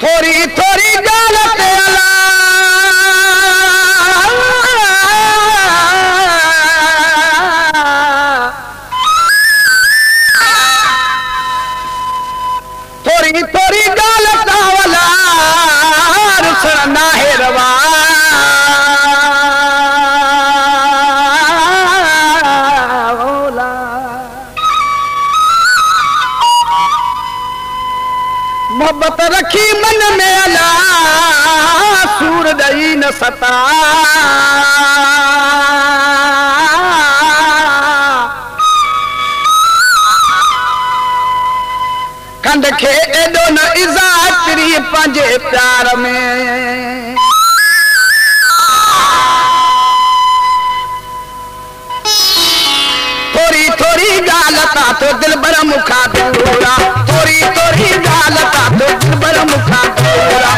थोरी थो मोहबत रखी मन में कंड खे एॾो न इज़ा पंहिंजे प्यार में थोरी थोरी ॻाल्हि का थो दिल भर मूंखां उठा